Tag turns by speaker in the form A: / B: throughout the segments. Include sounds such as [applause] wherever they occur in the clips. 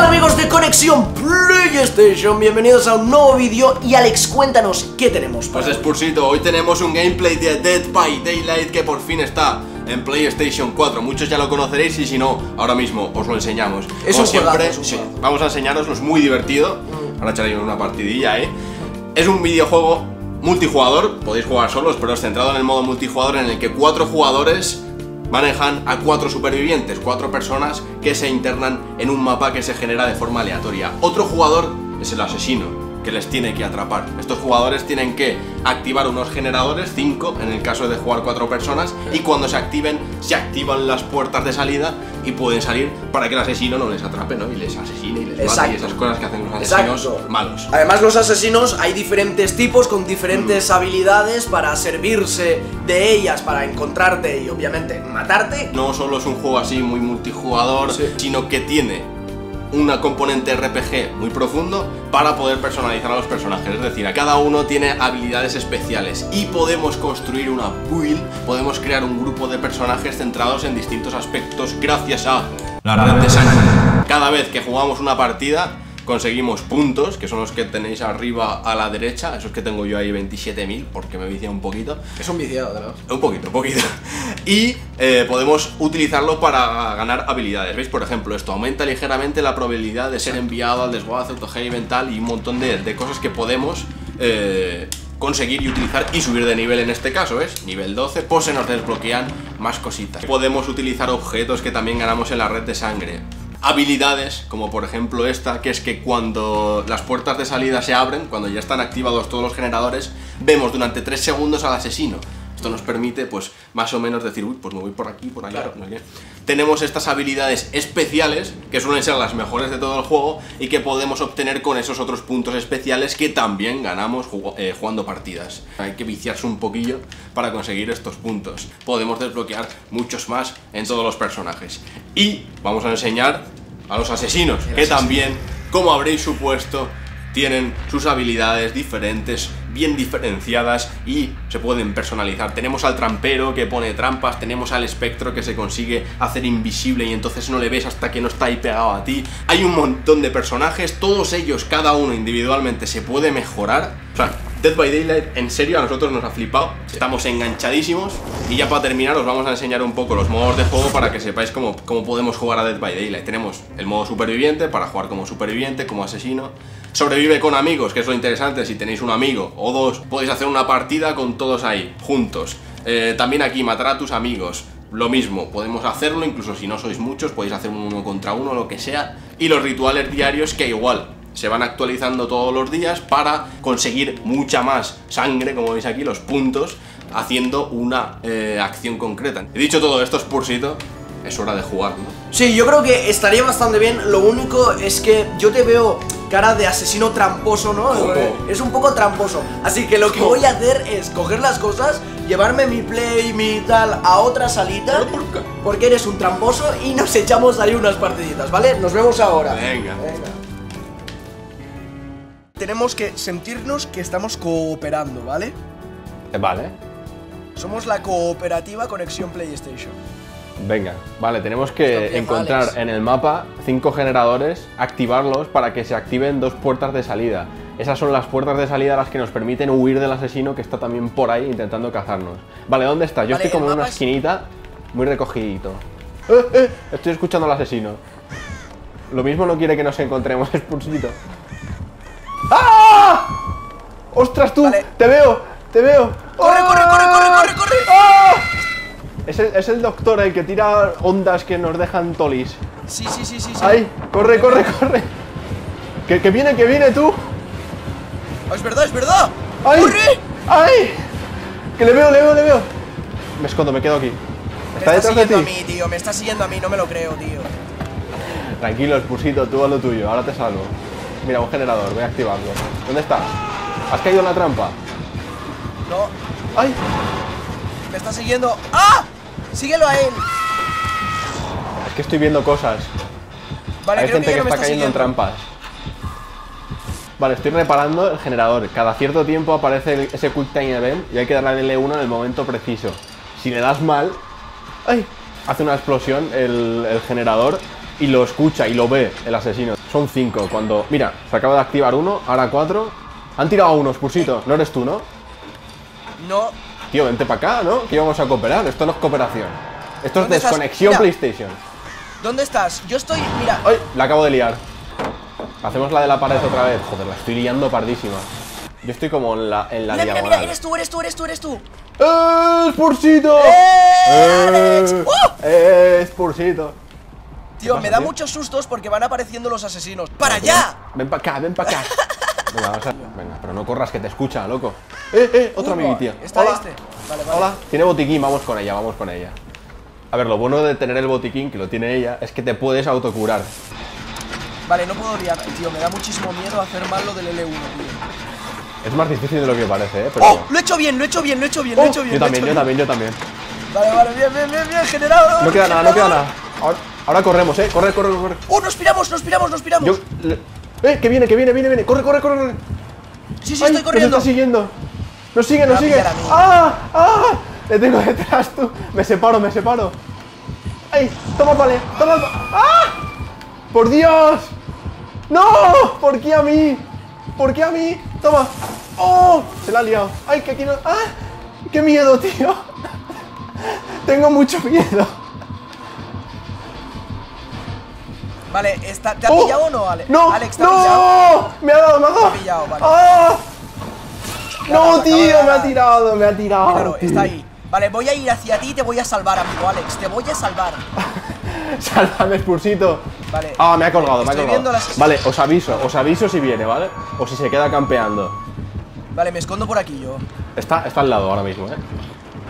A: tal amigos de Conexión PlayStation? Bienvenidos a un nuevo vídeo y Alex, cuéntanos qué tenemos
B: Pues Spursito, hoy tenemos un gameplay de Dead by Daylight que por fin está en PlayStation 4 Muchos ya lo conoceréis y si no, ahora mismo os lo enseñamos.
A: Es
B: Como
A: un
B: siempre,
A: es un
B: sí, vamos a enseñaroslo, es muy divertido.
A: Mm.
B: Ahora echaré una partidilla, eh Es un videojuego multijugador, podéis jugar solos, pero es centrado en el modo multijugador en el que cuatro jugadores manejan a cuatro supervivientes, cuatro personas que se internan en un mapa que se genera de forma aleatoria. Otro jugador es el asesino, que les tiene que atrapar. Estos jugadores tienen que activar unos generadores, cinco en el caso de jugar cuatro personas, y cuando se activen, se activan las puertas de salida y pueden salir para que el asesino no les atrape, ¿no? Y les asesine y les mate y esas cosas que hacen los asesinos
A: Exacto.
B: malos.
A: Además los asesinos hay diferentes tipos con diferentes
B: Mm.
A: habilidades para servirse de ellas, para encontrarte y obviamente matarte.
B: no solo es un juego así muy multijugador,
A: Sí.
B: sino que tiene una componente RPG muy profundo para poder personalizar a los personajes. Es decir, a cada uno tiene habilidades especiales y podemos construir una build, podemos crear un grupo de personajes centrados en distintos aspectos gracias a la red de sangre. Cada vez que jugamos una partida conseguimos puntos, que son los que tenéis arriba a la derecha, esos que tengo yo ahí 27.000 porque me vicia un poquito.
A: Es un viciado, ¿no?
B: Un poquito, un poquito. Y eh, podemos utilizarlo para ganar habilidades. ¿Veis? Por ejemplo, esto aumenta ligeramente la probabilidad de ser enviado al desguace, autohaven, tal, y un montón de, de cosas que podemos eh, conseguir y utilizar y subir de nivel en este caso, ¿ves? Nivel 12, pues se nos desbloquean más cositas. Podemos utilizar objetos que también ganamos en la red de sangre. Habilidades, como por ejemplo esta, que es que cuando las puertas de salida se abren, cuando ya están activados todos los generadores, vemos durante 3 segundos al asesino. Esto nos permite, pues, más o menos decir, uy, pues me voy por aquí, por allá,
A: Claro.
B: no sé qué. Tenemos estas habilidades especiales, que suelen ser las mejores de todo el juego, y que podemos obtener con esos otros puntos especiales que también ganamos eh, jugando partidas. Hay que viciarse un poquillo para conseguir estos puntos. Podemos desbloquear muchos más en todos los personajes. Y vamos a enseñar a los asesinos, que también, como habréis supuesto, tienen sus habilidades diferentes, bien diferenciadas y se pueden personalizar. Tenemos al trampero que pone trampas, tenemos al espectro que se consigue hacer invisible y entonces no le ves hasta que no está ahí pegado a ti. Hay un montón de personajes, todos ellos, cada uno individualmente se puede mejorar. O sea, Dead by Daylight en serio a nosotros nos ha flipado, estamos enganchadísimos y ya para terminar os vamos a enseñar un poco los modos de juego para que sepáis cómo, cómo podemos jugar a Dead by Daylight. Tenemos el modo superviviente para jugar como superviviente, como asesino. Sobrevive con amigos, que es lo interesante, si tenéis un amigo o dos, podéis hacer una partida con todos ahí, juntos. Eh, también aquí, matar a tus amigos. Lo mismo, podemos hacerlo, incluso si no sois muchos, podéis hacer un uno contra uno, lo que sea. Y los rituales diarios que igual, se van actualizando todos los días para conseguir mucha más sangre, como veis aquí, los puntos, haciendo una eh, acción concreta. He dicho todo esto, Spursito, es hora de jugar, ¿no?
A: Sí, yo creo que estaría bastante bien. Lo único es que yo te veo cara de asesino tramposo, ¿no?
B: ¿Cómo?
A: Es un poco tramposo. Así que lo que voy a hacer es coger las cosas, llevarme mi play, mi tal, a otra salita.
B: ¿Pero por qué?
A: Porque eres un tramposo y nos echamos ahí unas partiditas, ¿vale? Nos vemos ahora.
B: Venga.
A: Tenemos que sentirnos que estamos cooperando, ¿vale?
C: Vale,
A: Somos la cooperativa Conexión PlayStation.
C: Venga, vale, tenemos que encontrar en el mapa cinco generadores, activarlos para que se activen dos puertas de salida. Esas son las puertas de salida las que nos permiten huir del asesino que está también por ahí intentando cazarnos. Vale, ¿dónde está? Yo
A: Vale,
C: estoy como en una
A: es-
C: esquinita, muy recogidito. ¡Eh, eh! Estoy escuchando al asesino. Lo mismo no quiere que nos encontremos, [laughs] Expulsito. ¡Ah! ¡Ostras tú!
A: Vale.
C: ¡Te veo! ¡Te veo!
A: ¡Corre, corre, corre, corre, corre, corre!
C: ¡Ah! Es el, es el doctor el que tira ondas que nos dejan tolis.
A: Sí, sí, sí, sí. sí.
C: ¡Ay! ¡Corre, corre, corre! ¡Que, que viene, que viene tú!
A: Oh, es verdad, es verdad.
C: ¡Ay!
A: ¡Corre!
C: ¡Ay! Que le veo, le veo, le veo. Me escondo, me quedo aquí.
A: Me
C: Está
A: está
C: detrás de
A: siguiendo a
C: ti.
A: mí, tío. Me está siguiendo a mí, no me lo creo, tío.
C: Tranquilo, Spursito, tú a lo tuyo, ahora te salvo. Mira, un generador, voy a activarlo. ¿Dónde estás? ¿Has caído en la trampa?
A: No,
C: ¡Ay!
A: Me está siguiendo. ¡Ah! Síguelo a él.
C: Es que estoy viendo cosas.
A: Vale,
C: Hay
A: creo
C: gente
A: que,
C: que,
A: ya me
C: está cayendo en trampas. Vale, estoy reparando el generador. Cada cierto tiempo aparece ese Quick Time Event y hay que darle al L1 en el momento preciso. Si le das mal, ¡ay! hace una explosión el, el generador
B: y lo escucha y lo ve el asesino. Son cinco. Cuando. Mira, se acaba de activar uno, ahora cuatro. Han tirado a uno, Spursito. No eres tú, ¿no?
A: No.
B: Tío, vente para acá, ¿no? Que íbamos a cooperar. Esto no es cooperación. Esto es desconexión. PlayStation.
A: ¿Dónde estás? Yo estoy. Mira.
B: ¡Ay! La acabo de liar. Hacemos la de la pared otra vez. Joder, la estoy liando pardísima. Yo estoy como en la, en la
A: Mira, mira,
B: diagonal.
A: mira, eres tú, eres tú, eres tú, eres tú.
B: ¡Eh, Spursito!
A: ¡Eh, Alex!
B: ¡Eh, Spursito!
A: Tío, me da
B: tío?
A: muchos sustos porque van apareciendo los asesinos. ¡Para allá!
B: Ven para acá, ven para acá. [laughs] Venga, vamos a... Venga, pero no corras que te escucha, loco. ¡Eh, eh! Otra
A: Uno.
B: amiguitia.
A: Está
B: Hola.
A: este. Vale, vale.
B: Hola. Tiene botiquín, vamos con ella, vamos con ella. A ver, lo bueno de tener el botiquín, que lo tiene ella, es que te puedes autocurar.
A: Vale, no puedo liar. Tío, me da muchísimo miedo hacer mal lo del L1, tío.
B: Es más difícil de lo que parece, ¿eh? Pero...
A: ¡Oh! Lo he hecho bien, lo he hecho bien, lo he hecho bien, lo he
B: Oh,
A: hecho bien.
B: yo también, yo también, yo también.
A: Vale, vale, bien, bien, bien, bien, generado.
B: No queda nada, no queda nada. Ahora, ahora corremos, ¿eh? Corre, corre, corre.
A: ¡Oh, nos piramos, nos piramos, nos piramos!
B: Yo... le- ¡Eh! Que viene, que viene, viene, viene. Corre, corre, corre, corre.
A: Sí, sí,
B: Ay,
A: estoy corriendo.
B: Nos está siguiendo. Nos sigue, nos sigue. ¡Ah! ¡Ah! Le tengo detrás tú. Me separo, me separo. ¡Ay! Toma, vale. Toma. ¡Ah! ¡Por Dios! ¡No! ¿Por qué a mí? ¿Por qué a mí? Toma. ¡Oh! Se la ha liado. ¡Ay, que aquí no. ¡Ah! ¡Qué miedo, tío! [laughs] Tengo mucho miedo.
A: Vale, está, ¿te ha
B: ¡Oh!
A: pillado o no, Ale?
B: ¡No!
A: Alex, ¿te ha
B: ¡No!
A: pillado?
B: ¡Me ha dado, me ha dado!
A: ha pillado, vale.
B: ¡Ah! ¡No, tío! Me ha tirado, me ha tirado. Tío.
A: está ahí. Vale, voy a ir hacia ti y te voy a salvar, amigo Alex. Te voy a salvar. [laughs]
B: Sálvame, Spursito.
A: Vale.
B: Ah, me ha colgado, me ha colgado.
A: las-
B: Vale, os aviso, os aviso si viene, ¿vale? O si se queda campeando.
A: Vale, me escondo por aquí yo.
B: Está, está al lado ahora mismo, ¿eh?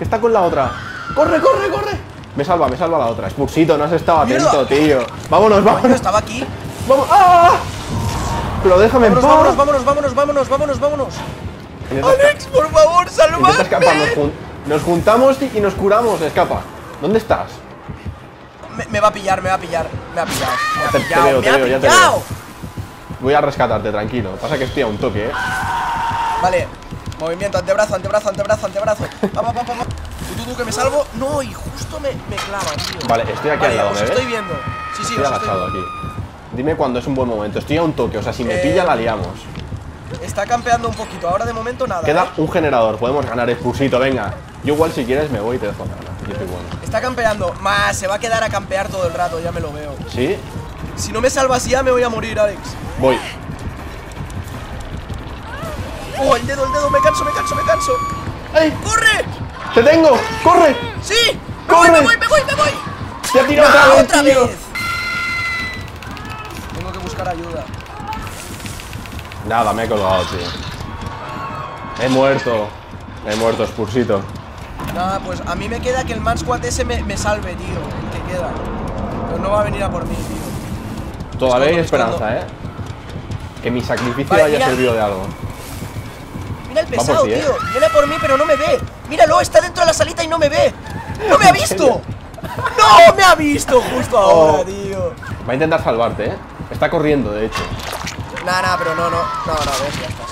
B: Está con la otra. ¡Corre, corre, corre! Me salva, me salva la otra. Spursito, no has estado atento, tío. Vámonos, vámonos.
A: estaba aquí.
B: Vamos. ¡Ah! Pero déjame en
A: Vámonos,
B: paz.
A: vámonos, vámonos, vámonos, vámonos, vámonos, vámonos. Alex, por favor, salvadme.
B: nos juntamos y nos curamos, escapa. ¿Dónde estás?
A: Me, va a pillar, me va a pillar. Me ha pillado. Me ha
B: Te- veo, te veo, ya te veo. Voy a rescatarte, tranquilo. Pasa que estoy a un toque, ¿eh?
A: Vale, movimiento, antebrazo, antebrazo, antebrazo, antebrazo. Va, va, va, que me salvo. No, y justo me, me clava, tío.
B: Vale, estoy aquí
A: Vale,
B: al lado,
A: os
B: ¿me ves?
A: estoy viendo. Sí, sí,
B: Estoy
A: os estoy
B: agachado
A: viendo.
B: aquí. Dime cuándo es un buen momento. Estoy a un toque, o sea, si me
A: Eh,
B: pilla la liamos.
A: Está campeando un poquito. Ahora de momento nada.
B: Queda
A: ¿eh?
B: un generador, podemos ganar expulsito, venga. Yo igual si quieres me voy y te dejo ganar. Yo soy bueno.
A: Está campeando. Más, se va a quedar a campear todo el rato, ya me lo veo.
B: ¿Sí?
A: Si no me salvas ya, me voy a morir, Alex.
B: Voy.
A: Oh, el dedo, el dedo, me canso, me canso, me canso.
B: ¡Ey!
A: ¡Corre!
B: ¡Te tengo! ¡Corre!
A: ¡Sí! ¡Me voy,
B: ¡Corre!
A: me voy, me voy, me voy!
B: ¡Te ha tirado
A: ¡Ah,
B: otra vez,
A: otra
B: tío!
A: vez! Tengo que buscar ayuda.
B: Nada, me he colgado, tío. He muerto. He muerto, Spursito.
A: Nada, pues a mí me queda que el Man Squad ese me, me salve, tío. El que queda. Pero no va a venir a por mí, tío.
B: Todavía hay esperanza, ¿eh? Que mi sacrificio
A: Vale,
B: haya
A: mira.
B: servido de algo.
A: Mira el pesado,
B: ¿eh?
A: tío. Viene por mí, pero no me ve. Míralo, está dentro de la salita y no me ve. ¡No me ha
B: ¿En
A: visto! [laughs] ¡No me ha visto justo ahora,
B: Oh.
A: tío!
B: Va a intentar salvarte, ¿eh? Está corriendo, de hecho.
A: Nah, nah, pero no, no. No, no, ves, ya estás.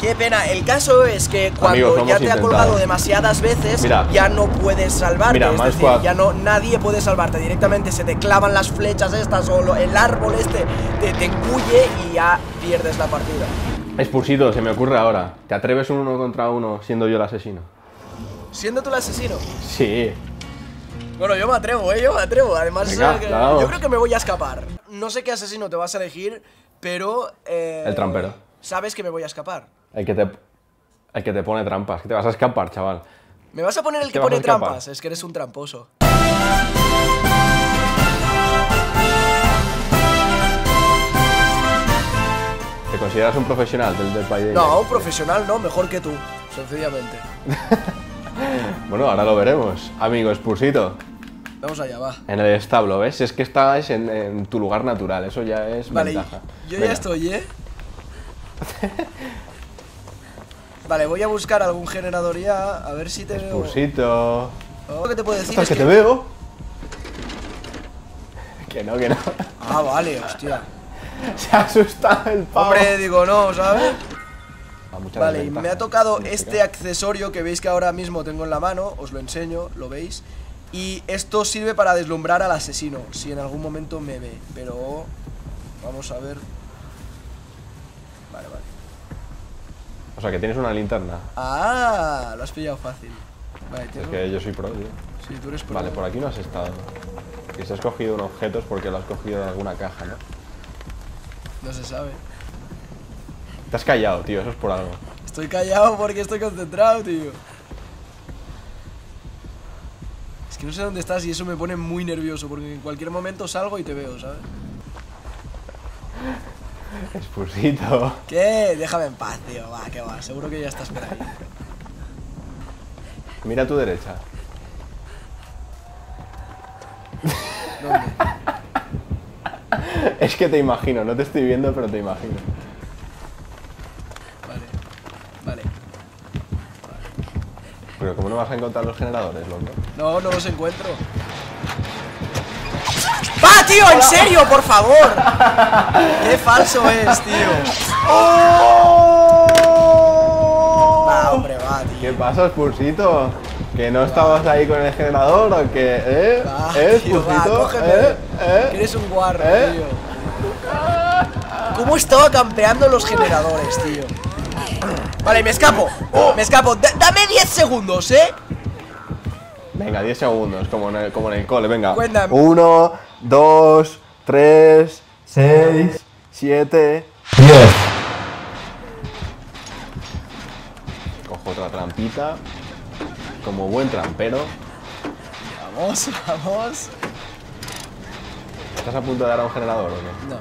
A: Qué pena. El caso es que cuando
B: Amigos,
A: ya te ha colgado demasiadas veces,
B: Mira.
A: ya no puedes salvarte.
B: Mira,
A: es decir, ya no, nadie puede salvarte. Directamente se te clavan las flechas estas o lo- el árbol este te, te engulle y ya pierdes la partida.
B: Spursito, se me ocurre ahora. ¿Te atreves un uno contra uno siendo yo el asesino?
A: Siendo tú el asesino.
B: Sí.
A: Bueno, yo me atrevo, ¿eh? Yo me atrevo. Además,
B: Venga,
A: eh, que-
B: vamos.
A: yo creo que me voy a escapar. No sé qué asesino te vas a elegir, pero... eh,
B: El trampero.
A: Sabes que me voy a escapar.
B: El que te. El que te pone trampas. Que te vas a escapar, chaval.
A: ¿Me vas a poner el que pone trampas? Es que eres un tramposo.
B: ¿Te consideras un profesional del Dead by Daylight?
A: No, un profesional no, mejor que tú, sencillamente. [laughs]
B: Bueno, ahora lo veremos. Amigo, Spursito.
A: Vamos allá, va.
B: En el establo, ¿ves? Es que estás en, en tu lugar natural. Eso ya es
A: Vale,
B: ventaja.
A: yo ya estoy, ¿eh? vale, voy a buscar algún generador ya, a ver si te veo.
B: Spursito.
A: Lo que te puedo decir
B: ¿Estás
A: es
B: que
A: que...
B: te veo? Que no, que no.
A: Ah, vale, hostia. [laughs]
B: Se ha asustado el pavo.
A: Hombre, digo, no, ¿sabes?
B: Ah,
A: Vale, y me ha tocado este accesorio que veis que ahora mismo tengo en la mano, os lo enseño, lo veis. Y esto sirve para deslumbrar al asesino, si en algún momento me ve. Pero vamos a ver. Vale, vale.
B: O sea, que tienes una linterna.
A: Ah, lo has pillado fácil. Vale,
B: Es
A: tengo-
B: que yo soy pro, tío.
A: Sí, tú eres pro.
B: Vale, por aquí no has estado. Y si has cogido un objeto es porque lo has cogido de alguna caja, ¿no?
A: No se sabe.
B: Te has callado, tío, eso es por algo.
A: Estoy callado porque estoy concentrado, tío. Es que no sé dónde estás y eso me pone muy nervioso porque en cualquier momento salgo y te veo, ¿sabes?
B: Expulsito.
A: ¿Qué? Déjame en paz, tío. Va, que va. Seguro que ya estás por ahí.
B: Mira a tu derecha.
A: ¿Dónde? [laughs]
B: Es que te imagino, no te estoy viendo, pero te imagino.
A: Vale. Vale.
B: Pero ¿cómo no vas a encontrar los generadores, loco?
A: No, no los encuentro. ¡Va, tío! ¡En serio, por favor! [laughs] ¡Qué falso es, tío! Va, hombre, va, tío.
B: ¿Qué pasa, Expulsito? ¿Que no estabas ahí con el generador o qué? ¿Eh?
A: Va,
B: ¿Eh,
A: tío, va.
B: ¿Eh? ¿Eh?
A: Que eres un guarro,
B: ¿Eh?
A: tío. ¿Cómo estaba campeando los generadores, tío? Vale, me escapo. Me escapo. Da- dame 10 segundos, ¿eh?
B: Venga, 10 segundos, como en el, como en el cole, venga.
A: Cuéntame.
B: 1, 2, 3, 6, 7, 10. Cojo otra trampita. Como buen trampero.
A: Vamos, vamos.
B: ¿Estás a punto de dar a un generador o qué?
A: No.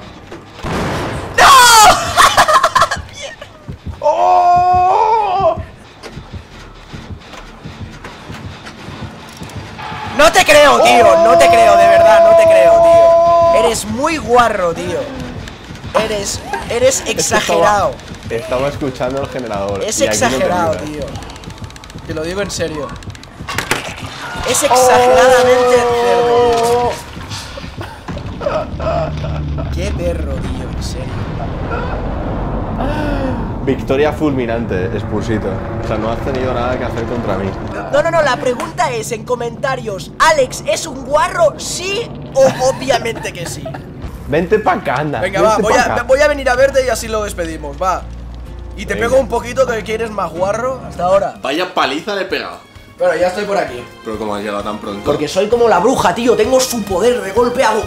A: [laughs]
B: ¡Oh!
A: No te creo, tío. No te creo, de verdad, no te creo, tío. Eres muy guarro, tío. Eres, eres exagerado.
B: Estaba, estaba escuchando el generador.
A: Es
B: y aquí no
A: exagerado,
B: termina.
A: tío. Te lo digo en serio. Es exageradamente cerdo. Qué perro, tío, en serio.
B: Victoria fulminante, expulsito. O sea, no has tenido nada que hacer contra mí.
A: No, no, no, la pregunta es en comentarios, ¿Alex es un guarro? ¿Sí o obviamente que sí?
B: Vente pa' acá, anda.
A: Venga, va, voy a, voy a venir a verte y así lo despedimos, va. Y te
B: Venga.
A: pego un poquito que quieres más guarro hasta ahora.
D: Vaya paliza le he pegado.
A: Bueno, ya estoy por aquí.
D: Pero como has llegado tan pronto.
A: Porque soy como la bruja, tío. Tengo su poder de golpe, hago.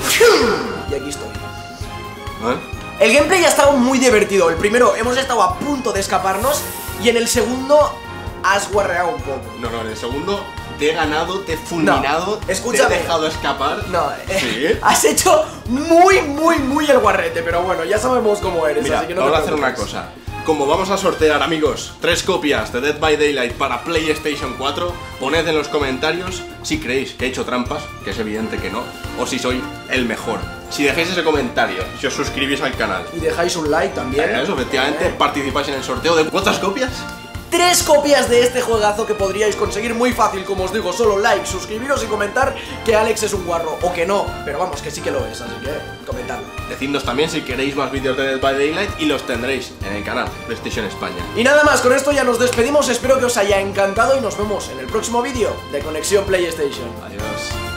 A: Y aquí estoy.
D: ¿Eh?
A: El gameplay ha estado muy divertido. El primero hemos estado a punto de escaparnos. Y en el segundo has guarreado un poco.
D: No, no, en el segundo te he ganado, te he fulminado,
A: No, escúchame.
D: te he dejado escapar.
A: No, eh,
D: ¿Sí? [laughs]
A: has hecho muy, muy, muy el guarrete. Pero bueno, ya sabemos cómo eres.
D: Mira,
A: así que no
D: vamos
A: te
D: a hacer una cosa. Como vamos a sortear, amigos, tres copias de Dead by Daylight para PlayStation 4, poned en los comentarios si creéis que he hecho trampas, que es evidente que no, o si soy el mejor. Si dejáis ese comentario, si os suscribís al canal,
A: Y dejáis un like también.
D: eso, efectivamente, participáis en el sorteo de ¿cuántas copias?
A: Tres copias de este juegazo que podríais conseguir muy fácil, como os digo, solo like, suscribiros y comentar que Alex es un guarro, o que no, pero vamos, que sí que lo es, así que comentadlo.
D: Decidnos también si queréis más vídeos de Dead by Daylight y los tendréis en el canal PlayStation España.
A: Y nada más, con esto ya nos despedimos, espero que os haya encantado y nos vemos en el próximo vídeo de Conexión PlayStation.
D: Adiós.